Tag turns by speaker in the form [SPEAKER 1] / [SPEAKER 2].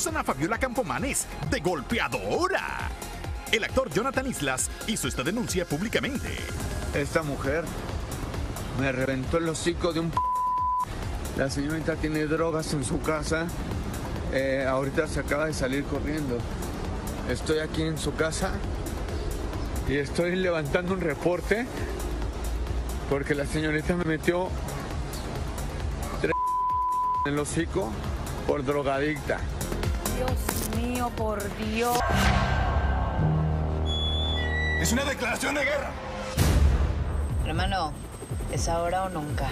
[SPEAKER 1] acusan a Fabiola Campomanes de golpeadora. El actor Jonathan Islas hizo esta denuncia públicamente.
[SPEAKER 2] Esta mujer me reventó el hocico de un... La señorita tiene drogas en su casa. Eh, ahorita se acaba de salir corriendo. Estoy aquí en su casa y estoy levantando un reporte porque la señorita me metió tres en el hocico por drogadicta.
[SPEAKER 3] Dios mío, por Dios.
[SPEAKER 4] Es una declaración de guerra.
[SPEAKER 3] Hermano, es ahora o nunca.